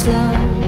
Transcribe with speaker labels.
Speaker 1: slow